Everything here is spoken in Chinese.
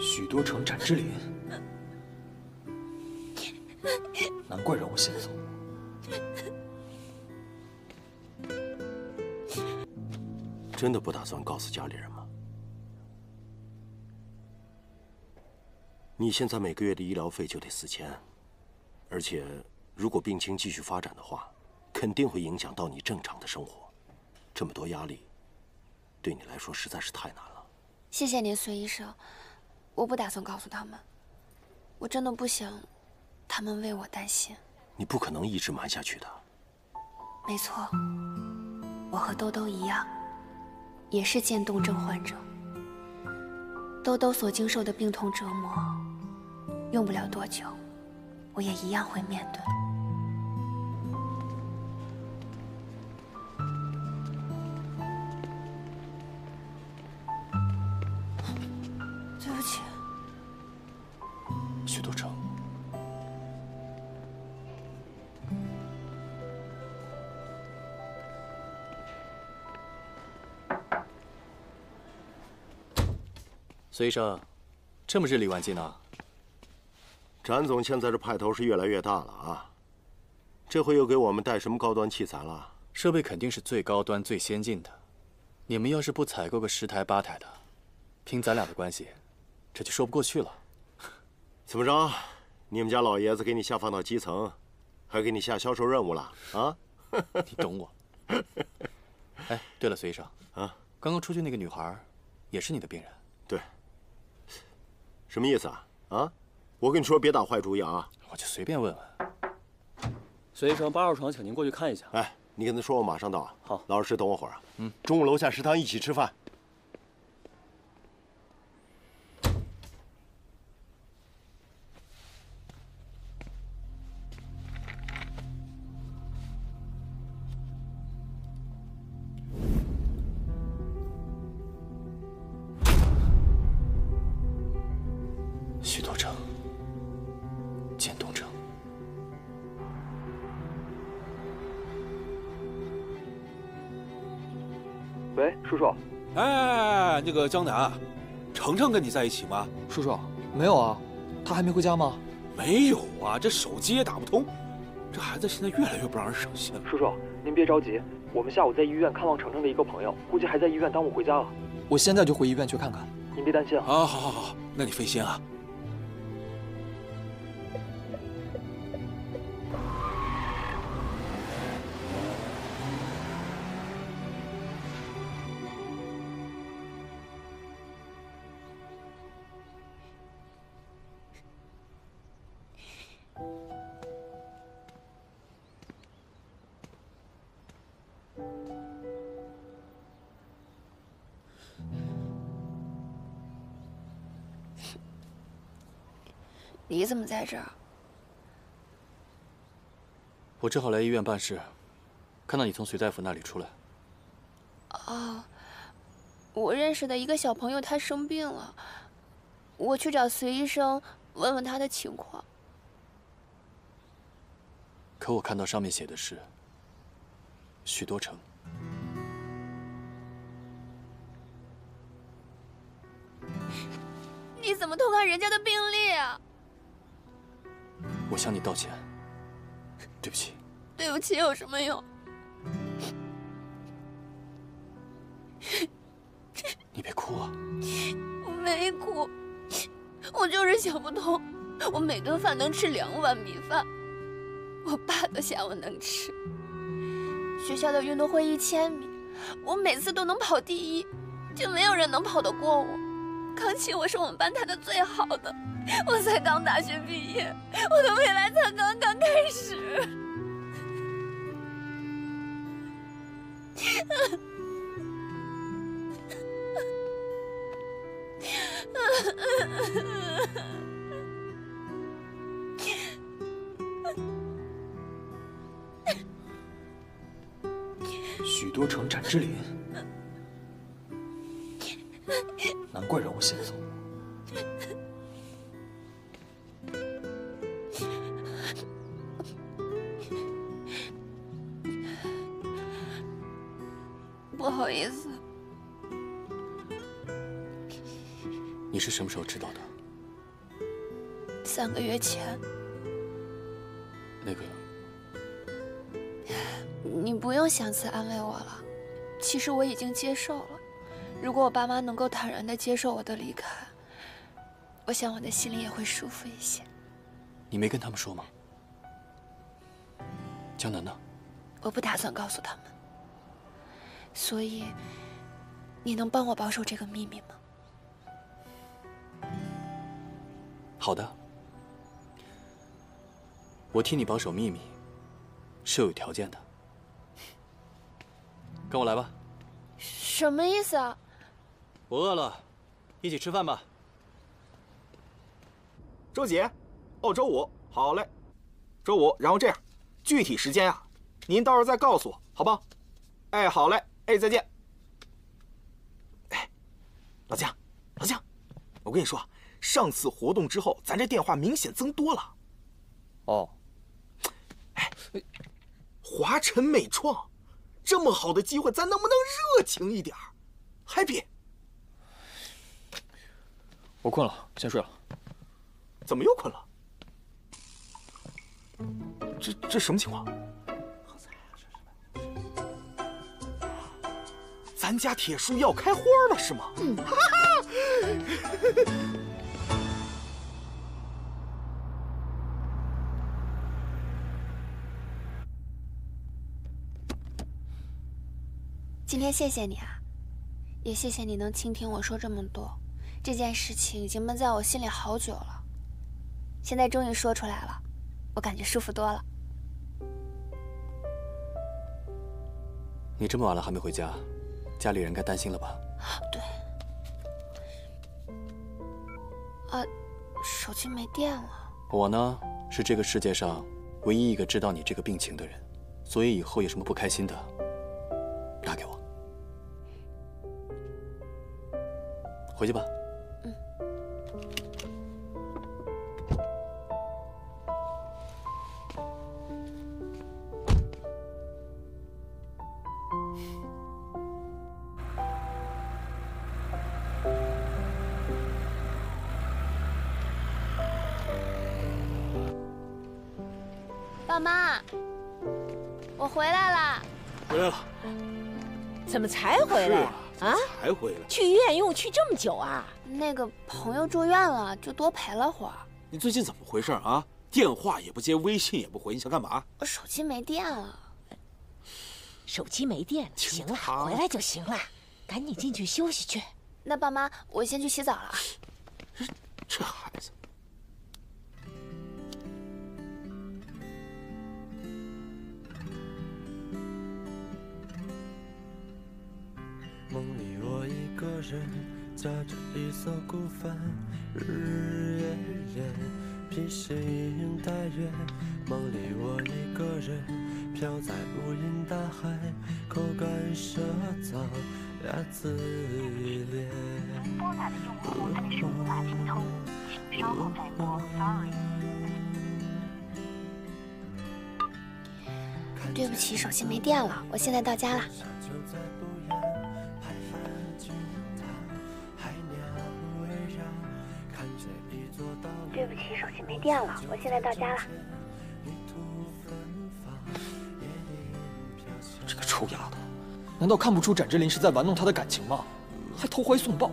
许多城展之林，难怪让我先走。真的不打算告诉家里人吗？你现在每个月的医疗费就得四千，而且如果病情继续发展的话，肯定会影响到你正常的生活。这么多压力，对你来说实在是太难了。谢谢您，孙医生。我不打算告诉他们，我真的不想他们为我担心。你不可能一直瞒下去的。没错，我和兜兜一样，也是渐冻症患者。兜兜所经受的病痛折磨，用不了多久，我也一样会面对。许都城，孙医生，这么日理万机呢？展总现在这派头是越来越大了啊！这回又给我们带什么高端器材了？设备肯定是最高端、最先进的。你们要是不采购个十台八台的，凭咱俩的关系，这就说不过去了。怎么着？你们家老爷子给你下放到基层，还给你下销售任务了啊？你懂我。哎，对了，隋医生啊，刚刚出去那个女孩，也是你的病人？对。什么意思啊？啊？我跟你说，别打坏主意啊！我就随便问问。隋医生，八号床，请您过去看一下。哎，你跟他说我马上到。好，老师等我会儿啊。嗯，中午楼下食堂一起吃饭。许多城，建东城。喂，叔叔。哎，那个江南，程程跟你在一起吗？叔叔，没有啊，他还没回家吗？没有啊，这手机也打不通。这孩子现在越来越不让人省心了。叔叔，您别着急，我们下午在医院看望程程的一个朋友，估计还在医院耽误回家了。我现在就回医院去看看，您别担心啊。啊，好好好，那你费心啊。你怎么在这儿？我正好来医院办事，看到你从隋大夫那里出来。哦，我认识的一个小朋友他生病了，我去找隋医生问问他的情况。可我看到上面写的是许多成。你怎么偷看人家的病历啊？我向你道歉，对不起。对不起有什么用？你别哭啊！我没哭，我就是想不通，我每顿饭能吃两碗米饭，我爸都嫌我能吃。学校的运动会一千米，我每次都能跑第一，就没有人能跑得过我。钢琴我是我们班弹的最好的，我才刚大学毕业，我的未来才刚刚开始。许多城展之林，难怪让我线索不好意思。你是什么时候知道的？三个月前。那个你不用想次安慰我了其实我已经接受了。如果我爸妈能够坦然的接受我的离开，我想我的心里也会舒服一些。你没跟他们说吗？江南呢？我不打算告诉他们。所以，你能帮我保守这个秘密吗？好的，我替你保守秘密是有条件的。跟我来吧。什么意思啊？我饿了，一起吃饭吧。周姐，哦，周五，好嘞，周五。然后这样，具体时间啊，您到时候再告诉我，好吧？哎，好嘞，哎，再见。哎，老姜，老姜，我跟你说，上次活动之后，咱这电话明显增多了。哦。哎，华晨美创。这么好的机会，咱能不能热情一点？Happy，我困了，先睡了。怎么又困了？这这什么情况？咱家铁树要开花了是吗？嗯。今天谢谢你啊，也谢谢你能倾听我说这么多。这件事情已经闷在我心里好久了，现在终于说出来了，我感觉舒服多了。你这么晚了还没回家，家里人该担心了吧？对。啊，手机没电了。我呢，是这个世界上唯一一个知道你这个病情的人，所以以后有什么不开心的，打给我。回去吧。爸妈，我回来了。回来了。怎么才回来？啊，才回来？去医院用去这么久啊？那个朋友住院了，就多陪了会儿。你最近怎么回事啊？电话也不接，微信也不回，你想干嘛？我手机没电了。手机没电了，行了，回来就行了，赶紧进去休息去。那爸妈，我先去洗澡了。这人驾着一艘孤帆，日夜夜披星戴月。梦里我一个人漂在无垠大海，口干舌燥，牙眦裂。您拨打的用户暂时无法接通，请稍后再拨。Sorry。对不起，手机没电了，我现在到家了。变，了，我现在到家了。这个臭丫头，难道看不出展之琳是在玩弄她的感情吗？还投怀送抱。